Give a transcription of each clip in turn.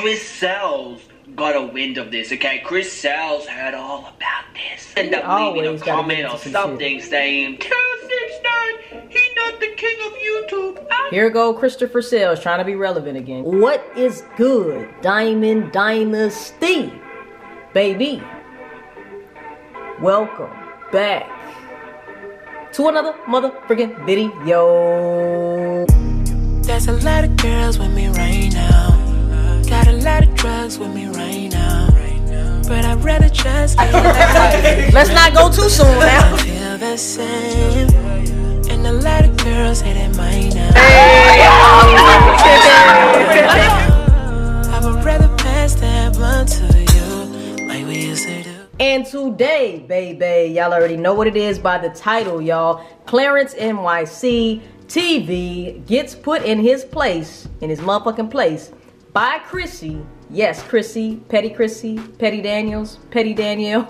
Chris Sails got a wind of this, okay? Chris Sails heard all about this. End up leaving a gotta comment get or into some something saying, Tell 6 9 he not the king of YouTube. I Here go Christopher Sails trying to be relevant again. What is good, Diamond Dynasty? Baby. Welcome back to another motherfucking video. There's a lot of girls with me right now. Got a lot of drugs with me right now. But I'd rather just Let's not go too soon now. feel the same. And a lot of girls hate it mine now. I would rather pass that blunt to you like we used to do. And today, baby, y'all already know what it is by the title, y'all. Clarence NYC TV gets put in his place, in his motherfucking place, by Crissy. Yes, Crissy, Petty Crissy, Petty Daniels, Petty Danielle.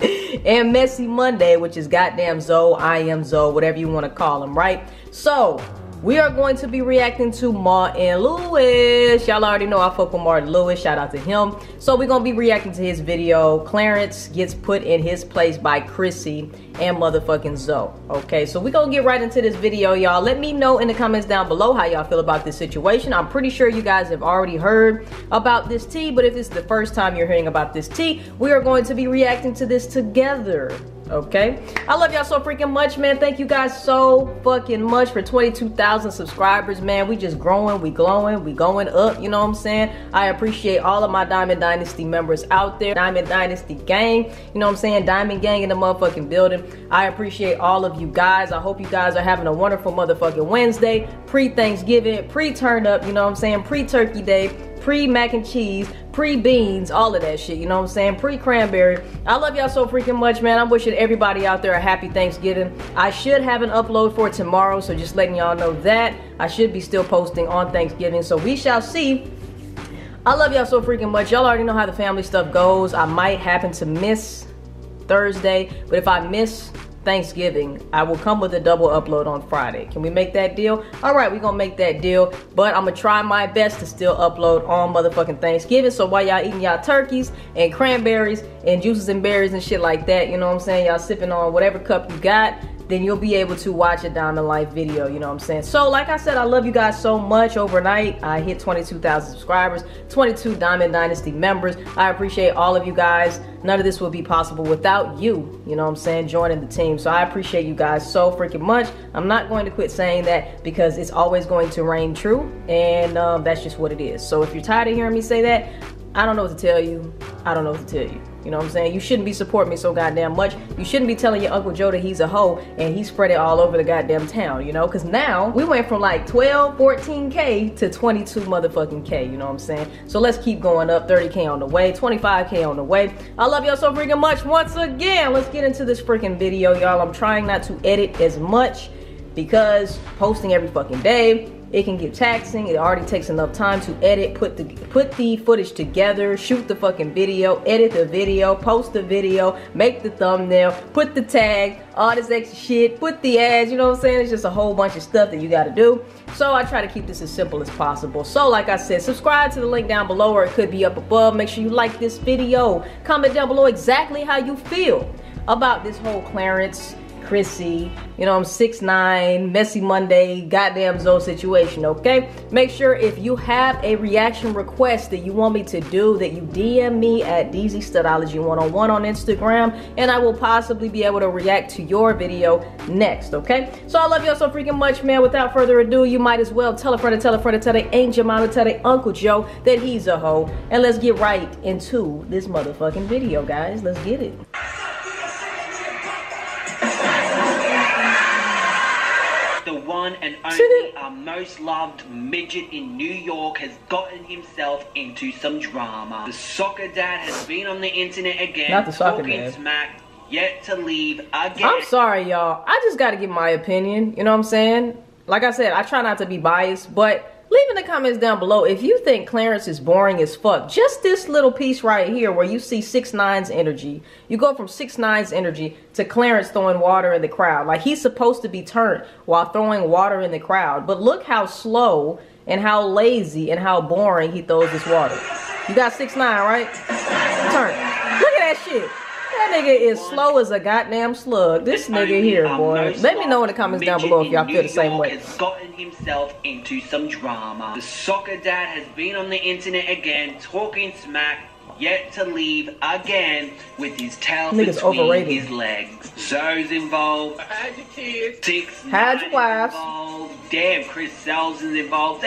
and Messy Monday, which is goddamn Zoe, I am Zoe, whatever you want to call him, right? So, we are going to be reacting to Martin Louis. Y'all already know I fuck with Martin Louis. Shout out to him. So we're gonna be reacting to his video. Clarence gets put in his place by Crissy and motherfucking Zoe. Okay, so we're gonna get right into this video, y'all. Let me know in the comments down below how y'all feel about this situation. I'm pretty sure you guys have already heard about this tea, but if is the first time you're hearing about this tea, we are going to be reacting to this together okay? I love y'all so freaking much man. Thank you guys so fucking much for 22,000 subscribers man. We just growing we glowing we going up you know what i'm saying? I appreciate all of my diamond dynasty members out there diamond dynasty gang you know what i'm saying? Diamond gang in the motherfucking building. I appreciate all of you guys. I hope you guys are having a wonderful motherfucking wednesday pre-thanksgiving pre-turn up you know what i'm saying? Pre-turkey day pre mac and cheese, pre beans, all of that shit. You know what I'm saying? Pre cranberry. I love y'all so freaking much, man. I'm wishing everybody out there a happy Thanksgiving. I should have an upload for tomorrow, so just letting y'all know that. I should be still posting on Thanksgiving, so we shall see. I love y'all so freaking much. Y'all already know how the family stuff goes. I might happen to miss Thursday, but if I miss Thanksgiving, I will come with a double upload on Friday. Can we make that deal? All right, we're gonna make that deal, but I'm gonna try my best to still upload on motherfucking Thanksgiving. So while y'all eating y'all turkeys and cranberries and juices and berries and shit like that, you know what I'm saying? Y'all sipping on whatever cup you got, then you'll be able to watch a Diamond Life video, you know what I'm saying? So like I said, I love you guys so much. Overnight, I hit 22,000 subscribers, 22 Diamond Dynasty members. I appreciate all of you guys. None of this would be possible without you, you know what I'm saying, joining the team. So I appreciate you guys so freaking much. I'm not going to quit saying that because it's always going to reign true, and um, that's just what it is. So if you're tired of hearing me say that, I don't know what to tell you. I don't know what to tell you. You know what I'm saying? You shouldn't be supporting me so goddamn much. You shouldn't be telling your Uncle Joe that he's a hoe and he spread it all over the goddamn town, you know? Because now we went from like 12, 14K to 22 motherfucking K, you know what I'm saying? So let's keep going up. 30K on the way, 25K on the way. I love y'all so freaking much. Once again, let's get into this freaking video, y'all. I'm trying not to edit as much because posting every fucking day it can get taxing. It already takes enough time to edit put the put the footage together shoot the fucking video edit the video post the video make the thumbnail put the tag all this extra shit put the ads you know what i'm saying? It's just a whole bunch of stuff that you got to do. So i try to keep this as simple as possible. So like i said subscribe to the link down below or it could be up above. Make sure you like this video. Comment down below exactly how you feel about this whole clarence Crissy, you know, I'm 6'9, Messy Monday, goddamn Zoe situation, okay? Make sure if you have a reaction request that you want me to do, that you DM me at DZ Studology 101 on Instagram, and I will possibly be able to react to your video next, okay? So I love y'all so freaking much, man. Without further ado, you might as well tell a friend to tell a friend to tell ain't your mama, tell their Uncle Joe that he's a hoe. And let's get right into this motherfucking video, guys. Let's get it. One and only our most loved midget in New York has gotten himself into some drama. The soccer dad has been on the internet again, Not the soccer talking dad. smack, yet to leave again. I'm sorry, y'all. I just gotta give my opinion. You know what I'm saying? Like I said, I try not to be biased, but leave in the comments down below if you think Clarence is boring as fuck. Just this little piece right here where you see 6 9's energy. You go from 6 9's energy to Clarence throwing water in the crowd. Like he's supposed to be turned while throwing water in the crowd. But look how slow and how lazy and how boring he throws this water. You got six nine, right? Turn. Look at that shit. That nigga is slow as a goddamn slug. This And nigga here, our boy. most Let me know in the comments down below if y'all feel the same way. Has gotten himself into some drama. The soccer dad has been on the internet again, talking smack. Yet to leave again with his tail Nigga's between overrated. his legs. Zoe's involved. Hide your kids. Six Hide your Nine's wives. involved. Damn, Chris Sails is involved.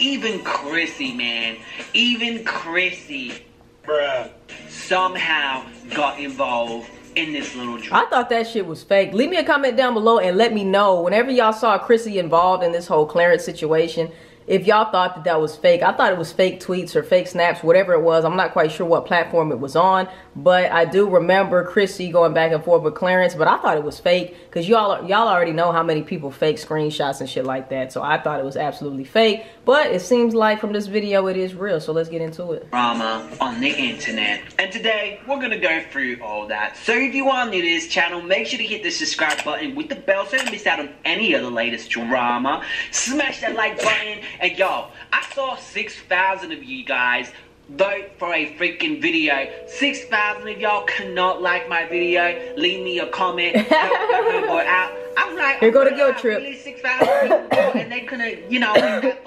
Even Crissy, man. Even Crissy Bruh. somehow got involved in this little drama. I thought that shit was fake. Leave me a comment down below and let me know whenever y'all saw Crissy involved in this whole Clarence situation. If y'all thought that that was fake, I thought it was fake tweets or fake snaps, whatever it was. I'm not quite sure what platform it was on, but I do remember Crissy going back and forth with Clarence. But I thought it was fake because y'all y'all already know how many people fake screenshots and shit like that. So I thought it was absolutely fake. But it seems like from this video it is real. So let's get into it. drama on the internet. And today, we're gonna go through all that. So if you are new to this channel, make sure to hit the subscribe button with the bell so you don't miss out on any of the latest drama. Smash that like button. And y'all, I saw 6,000 of you guys vote for a freaking video. 6,000 of y'all cannot like my video. Leave me a comment. Help out. I'm like, Here go the oh, guilt trip. Really 6,000 people and they couldn't, you know, that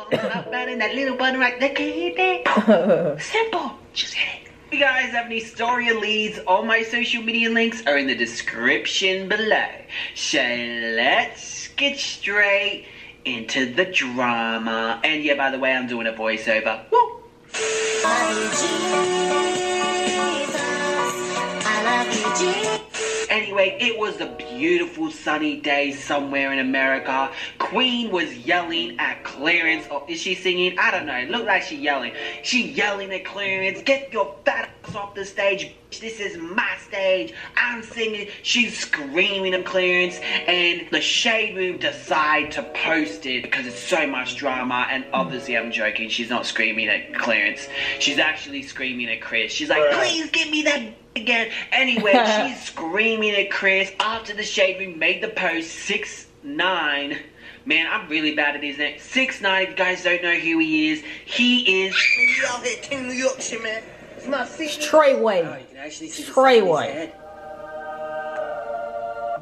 button, that little button right there. Can you hit that? Simple. Just hit it. If you guys have any story or leads, all my social media links are in the description below. So let's get straight into the drama. And yeah, by the way, I'm doing a voiceover. Woo! Anyway, it was a beautiful sunny day somewhere in America. Queen was yelling at Clarence. Or is she singing? I don't know. It looked like she yelling. She yelling at Clarence, get your fat ass off the stage. Bitch. This is my stage. I'm singing. She's screaming at Clarence. And the Shade Room decide to post it because it's so much drama. And obviously, I'm joking. She's not screaming at Clarence. She's actually screaming at Chris. She's like, please give me that again. Anyway, she's screaming at Chris after the shade room made the post six nine. Man, I'm really bad at his name. Six nine. If you guys don't know who he is, he is We out here, King New York shit, man. It's not secret. Treyway. you can actually see the side of his Treyway.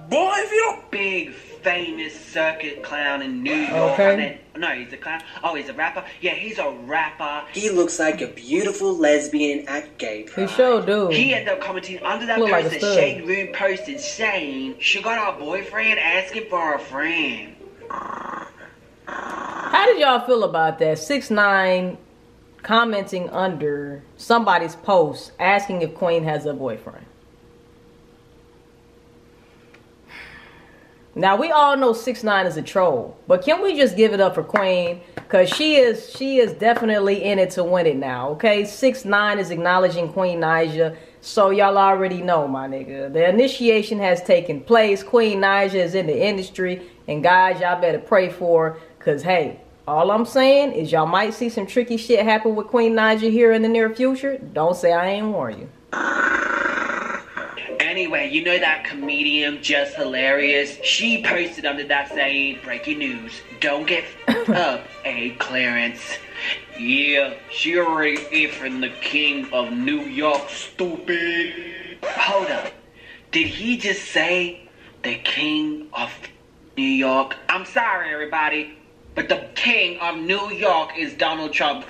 Boy, if you don't. big famous circuit clown in New York. Okay. I mean, no, he's a clown. Oh, he's a rapper. Yeah, he's a rapper. He looks like a beautiful lesbian at gay pride. He pride. sure do. He ended up commenting under that Look post a that stud. Shade Room posted saying she got her boyfriend asking for a friend. How did y'all feel about that? Six nine commenting under somebody's post asking if Queen has a boyfriend. Now we all know six nine is a troll, but can we just give it up for Queen? Cause she is she is definitely in it to win it now. Okay, six nine is acknowledging Queen Naija, so y'all already know, my nigga. The initiation has taken place. Queen Naija is in the industry, and guys, y'all better pray for. her, Cause hey, all I'm saying is y'all might see some tricky shit happen with Queen Naija here in the near future. Don't say I ain't warn you. Anyway, you know that comedian just hilarious? She posted under that saying, breaking news, don't get up, a Clarence." Yeah, she already effing the king of New York, stupid. Hold up. Did he just say the king of New York? I'm sorry, everybody, but the king of New York is Donald Trump.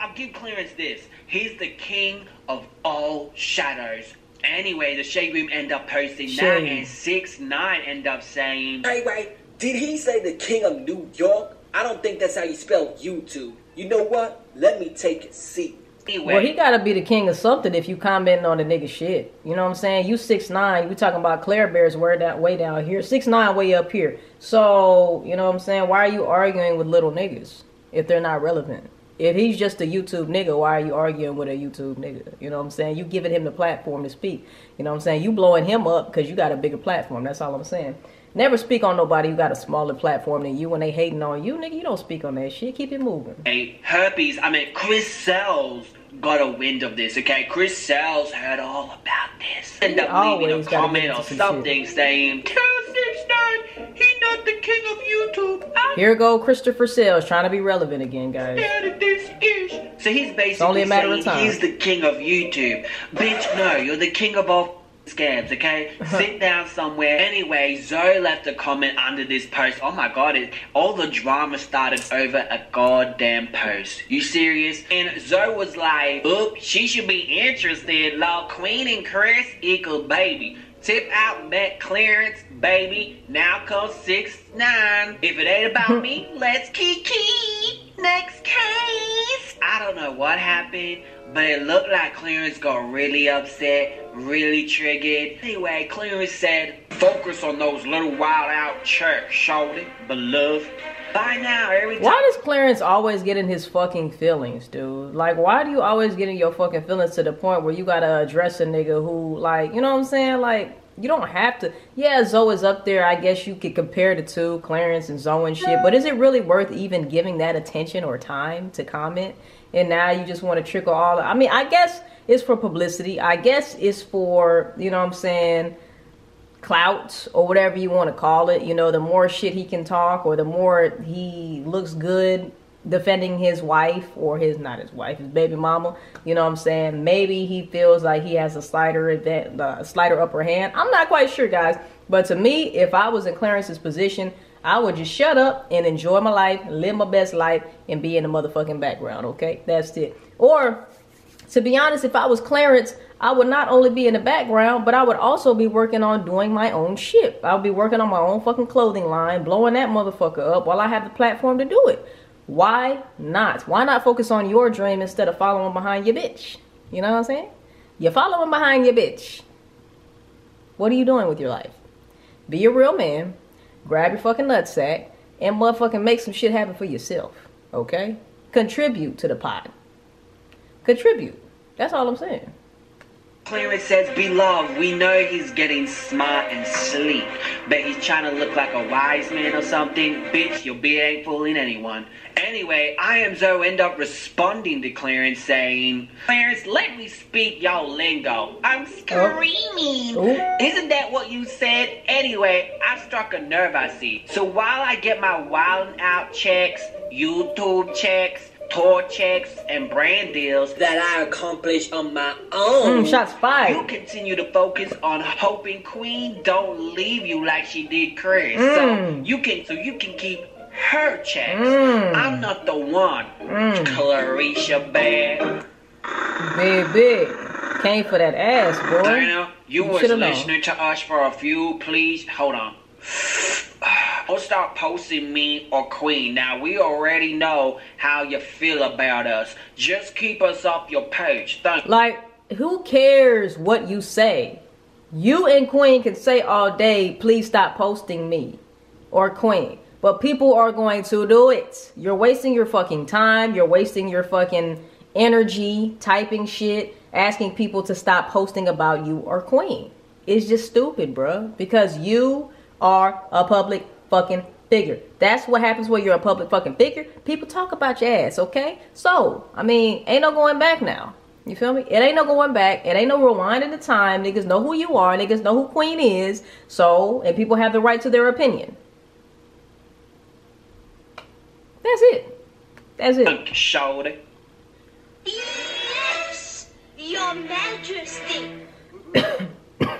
I'll give Clarence this. He's the king of all shadows. Anyway, the Shade Room end up posting that, and six nine end up saying, Wait, wait. Did he say the king of New York? I don't think that's how you spell YouTube. You know what? Let me take a seat. Anyway. Well, he gotta be the king of something if you commenting on the nigga shit. You know what I'm saying? You six nine. We talking about Claire Bear's way down, way down here. Six nine, way up here. So you know what I'm saying? Why are you arguing with little niggas if they're not relevant? If he's just a YouTube nigga, why are you arguing with a YouTube nigga? You know what I'm saying? You giving him the platform to speak. You know what I'm saying? You blowing him up because you got a bigger platform. That's all I'm saying. Never speak on nobody who got a smaller platform than you when they hating on you, nigga. You don't speak on that shit. Keep it moving. Hey, herpes, I mean, Chris Sails got a wind of this, okay? Chris Sails heard all about this. End up oh, leaving a comment or something saying, Tell 6 9 he not the king of YouTube. I Here go Christopher Sails trying to be relevant again, guys. So he's basically only a matter of saying time. he's the king of YouTube. Bitch, no, you're the king of all scams, okay? Uh-huh. Sit down somewhere. Anyway, Zoe left a comment under this post. Oh my god, it, all the drama started over a goddamn post. You serious? And Zoe was like, oop, she should be interested. Lol, Queen and Chris equal baby. Tip out bet Clarence, baby. Now comes six nine. If it ain't about me, let's kiki. Next case. I don't know what happened, but it looked like Clarence got really upset, really triggered. Anyway, Clarence said, "Focus on those little wild out chirps, shorty, beloved." By now, every time. Why does Clarence always get in his fucking feelings, dude? Like, why do you always get in your fucking feelings to the point where you gotta address a nigga who, like, you know what I'm saying? Like, you don't have to. Yeah, Zoe is up there. I guess you could compare the two, Clarence and Zoe and shit. But is it really worth even giving that attention or time to comment? And now you just want to trickle all. I mean, I guess it's for publicity. I guess it's for, you know what I'm saying? Clout or whatever you want to call it. You know, the more shit he can talk or the more he looks good defending his wife or his not his wife, his baby mama. You know what I'm saying? Maybe he feels like he has a slighter event, uh, slighter upper hand. I'm not quite sure, guys. But to me, if I was in Clarence's position, I would just shut up and enjoy my life, live my best life, and be in the motherfucking background. Okay, that's it. Or to be honest, if I was Clarence, I would not only be in the background, but I would also be working on doing my own shit. I would be working on my own fucking clothing line, blowing that motherfucker up while I have the platform to do it. Why not? Why not focus on your dream instead of following behind your bitch? You know what I'm saying? You're following behind your bitch. What are you doing with your life? Be a real man, grab your fucking nutsack, and motherfucking make some shit happen for yourself. Okay? Contribute to the pot. Contribute. That's all I'm saying. Clarence says, Beloved, we know he's getting smart and sleek, but he's trying to look like a wise man or something. Bitch, your beard ain't fooling anyone. Anyway, I am Zoe end up responding to Clarence saying, Clarence, let me speak your lingo. I'm screaming. Ooh. Isn't that what you said? Anyway, I struck a nerve I see. So while I get my wildin' out checks, YouTube checks, tour checks, and brand deals, That I accomplish on my own. Mm, shots you continue to focus on hoping Queen don't leave you like she did Chris. So Mm. you can so you can keep her checks. Mm. I'm not the one. Clarisha Bear. Big, big. Came for that ass, boy. Dana, you, You was shoulda known. listening to us for a few, please. Hold on. Don't start posting me or Queen. Now we already know how you feel about us. Just keep us up your page. Thank. Like, who cares what you say? You and Queen can say all day, please stop posting me or Queen. But people are going to do it. You're wasting your fucking time. You're wasting your fucking energy typing shit, asking people to stop posting about you or Queen. It's just stupid, bruh. Because you are a public fucking figure. That's what happens when you're a public fucking figure. People talk about your ass, okay? So, I mean, ain't no going back now. You feel me? It ain't no going back. It ain't no rewinding the time. Niggas know who you are. Niggas know who Queen is. So, and people have the right to their opinion. That's it. That's it. Thank you, Shorty. Yes, Your Majesty.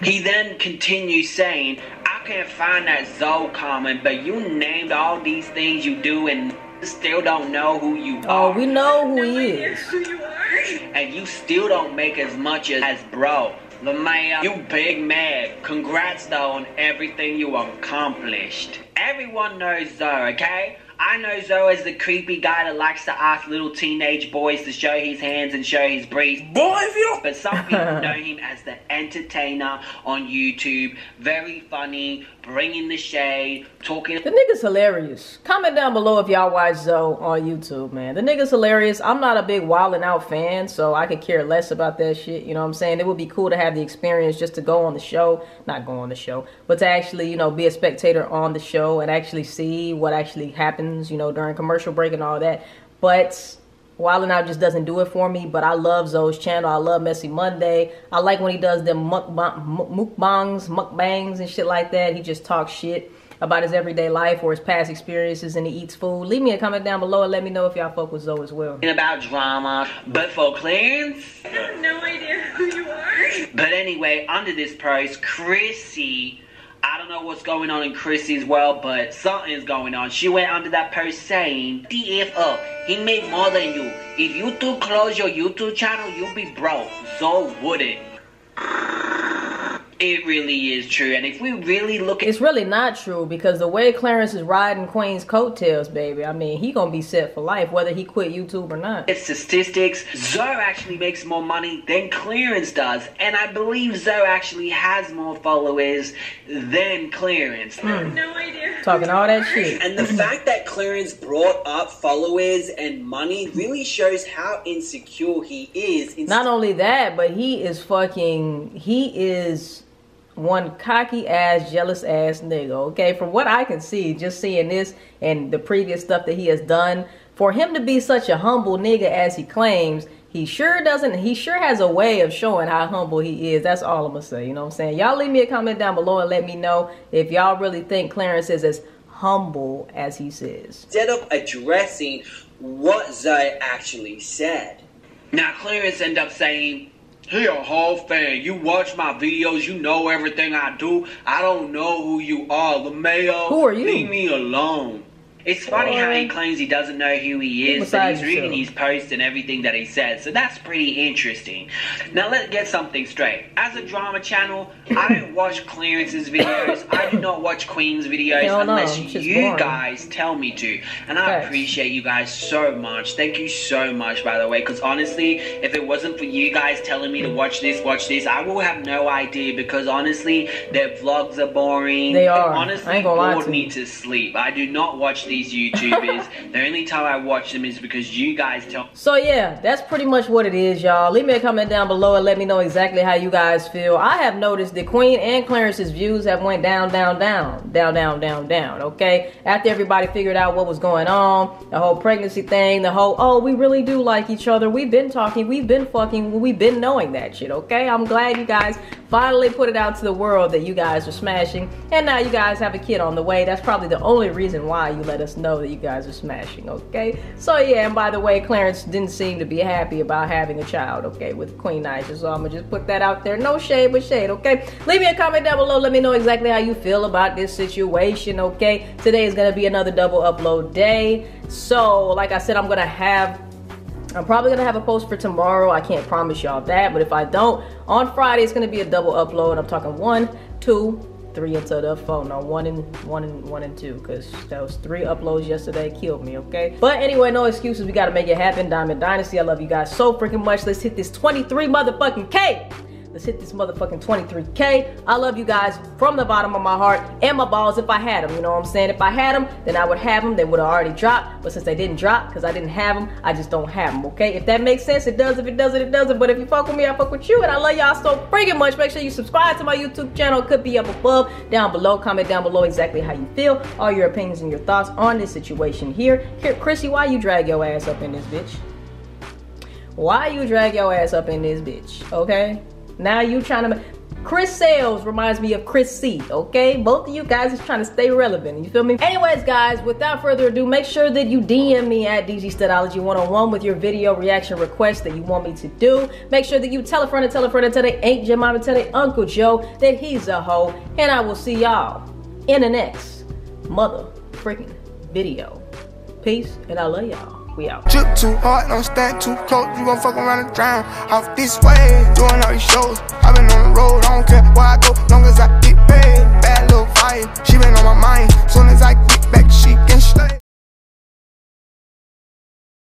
He then continues saying, I can't find that Zoe comment, but you named all these things you do and still don't know who you oh, are. Oh, we know who he is. and you still don't make as much as, as bro. LeMayor, you big mad. Congrats though on everything you accomplished. Everyone knows Zoe, okay? I know Zoe is the creepy guy that likes to ask little teenage boys to show his hands and show his breasts. Boy, if you don't But some people know him as the entertainer on YouTube. Very funny, bringing the shade, talking The nigga's hilarious. Comment down below if y'all watch Zoe on YouTube, man. The nigga's hilarious. I'm not a big Wildin' Out fan, so I could care less about that shit. You know what I'm saying? It would be cool to have the experience just to go on the show. Not go on the show, but to actually, you know, be a spectator on the show and actually see what actually happens, you know, during commercial break and all that. But Wildin' Out just doesn't do it for me, but I love Zoe's channel. I love Messy Monday. I like when he does them mukbang- mu- mukbangs, mukbangs, and shit like that. He just talks shit. about his everyday life or his past experiences and he eats food. Leave me a comment down below and let me know if y'all fuck with Zoe as well. about drama, but for Clarence. I have no idea who you are. But anyway, under this post, Crissy. I don't know what's going on in Crissy's world, but something's going on. She went under that post saying, DF up, he made more than you. If you two close your YouTube channel, you'll be broke. So wouldn't. It really is true. And if we really look at It's really not true because the way Clarence is riding Queen's coattails, baby, I mean, he gonna be set for life whether he quit YouTube or not. It's statistics, Zoe actually makes more money than Clarence does. And I believe Zoe actually has more followers than Clarence. Hmm. I have no idea. Talking all that shit. And the fact that Clarence brought up followers and money really shows how insecure he is. In Not only that, but he is fucking. He is one cocky ass, jealous ass nigga. Okay, from what I can see, just seeing this and the previous stuff that he has done, for him to be such a humble nigga as he claims. He sure doesn't. He sure has a way of showing how humble he is. That's all I'm gonna say. You know what I'm saying? Y'all leave me a comment down below and let me know if y'all really think Clarence is as humble as he says. instead of addressing what Zay actually said. Now Clarence end up saying, He a whole fan. You watch my videos, you know everything I do. I don't know who you are. LeMayo, Who are you? leave me alone. It's funny how he claims he doesn't know who he is, but he's reading his posts and everything that he says. So that's pretty interesting. Now let's get something straight. As a drama channel, I don't watch Clarence's videos. I do not watch Queen's videos Hell no, unless just you boring. guys tell me to. And I appreciate you guys so much. Thank you so much, by the way. Because honestly, if it wasn't for you guys telling me to watch this, watch this, I will have no idea. Because honestly, their vlogs are boring. They are. I Honestly, ain't gonna bored to me to sleep. I do not watch these YouTubers. the only time I watch them is because you guys tell So yeah, that's pretty much what it is, y'all. Leave me a comment down below and let me know exactly how you guys feel. I have noticed that Queen and Clarence's views have went down, down, down, down, down, down, down. Okay, after everybody figured out what was going on, the whole pregnancy thing, the whole oh we really do like each other. We've been talking, we've been fucking, we've been knowing that shit. Okay, I'm glad you guys finally put it out to the world that you guys are smashing, and now you guys have a kid on the way. That's probably the only reason why you let us know that you guys are smashing. Okay, so yeah, and by the way, Clarence didn't seem to be happy about having a child. Okay, with Queen Naija, so I'm gonna just put that out there. No shade, but shade. Okay, leave me a comment down below. Let me know exactly how you feel about this situation. Okay, today is gonna be another double upload day. So, like I said, I'm gonna have I'm probably gonna have a post for tomorrow. I can't promise y'all that, but if I don't, on Friday it's gonna be a double upload. I'm talking one, two, three into the phone. No, one and one and one and two, because those three uploads yesterday killed me. Okay, but anyway, no excuses. We gotta make it happen. Diamond Dynasty. I love you guys so freaking much. Let's hit this 23 motherfucking K. Let's hit this motherfucking 23K. I love you guys from the bottom of my heart and my balls if I had them. You know what I'm saying? If I had them, then I would have them. They would have already dropped. But since they didn't drop because I didn't have them, I just don't have them. Okay? If that makes sense, it does. If it doesn't, it doesn't. But if you fuck with me, I fuck with you. And I love y'all so freaking much. Make sure you subscribe to my YouTube channel. It could be up above, down below. Comment down below exactly how you feel, all your opinions and your thoughts on this situation here. Here, Crissy, why you drag your ass up in this bitch? Why you drag your ass up in this bitch? Okay? Now you trying to Chris Sails reminds me of Chris C. Okay, both of you guys is trying to stay relevant. You feel me? Anyways, guys, without further ado, make sure that you DM me at DZ Studology 101 with your video reaction requests that you want me to do. Make sure that you tell a friend and tell a friend and tell their Aunt mama, tell their Uncle Joe that he's a hoe. And I will see y'all in the next mother freaking video. Peace, and I love y'all. We out. Drip too hard, don't stand too close. You gon' fuck around and drown. Off this way, doing all these shows. i been on the road, I don't care where I go, long as I get paid. Bad little fire, she been on my mind. Soon as I get back, she can stay.